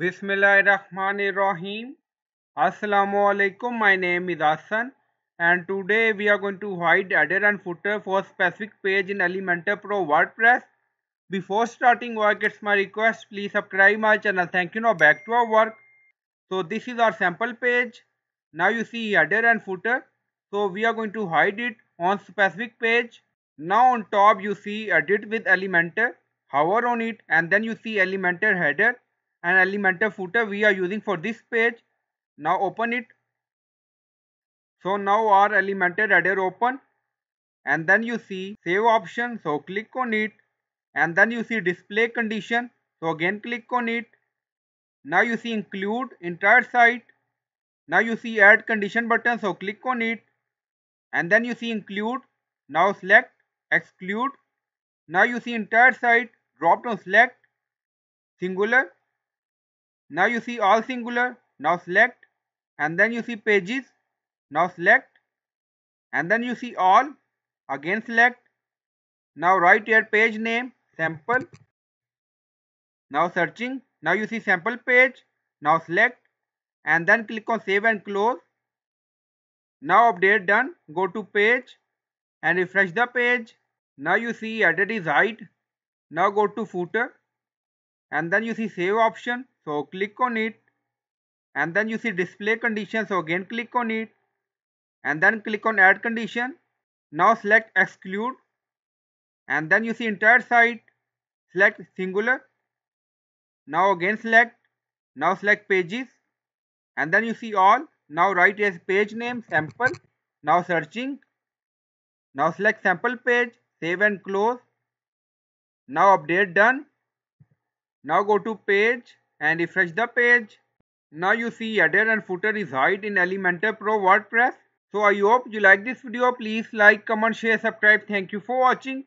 Bismillahirrahmanirrahim. Assalamu alaikum. My name is Hassan and today we are going to hide header and footer for specific page in Elementor Pro WordPress. Before starting work, it's my request please subscribe my channel. Thank you. Now back to our work. So this is our sample page. Now you see header and footer. So we are going to hide it on specific page. Now on top you see edit with Elementor. Hover on it and then you see Elementor header and Elementor footer we are using for this page. Now open it. So now our Elementor header open and then you see save option. So click on it and then you see display condition. So again click on it. Now you see include entire site. Now you see add condition button. So click on it and then you see include. Now select exclude. Now you see entire site drop down select singular now you see all singular. Now select and then you see pages. Now select and then you see all. Again select. Now write your page name sample. Now searching. Now you see sample page. Now select and then click on save and close. Now update done. Go to page and refresh the page. Now you see header is hide. Now go to footer and then you see save option so click on it. And then you see display condition so again click on it. And then click on add condition. Now select exclude. And then you see entire site select singular. Now again select now select pages. And then you see all now write as page name sample. Now searching. Now select sample page save and close. Now update done now go to page and refresh the page. Now you see header and footer is hide in Elementor Pro WordPress. So I hope you like this video. Please like, comment, share, subscribe. Thank you for watching.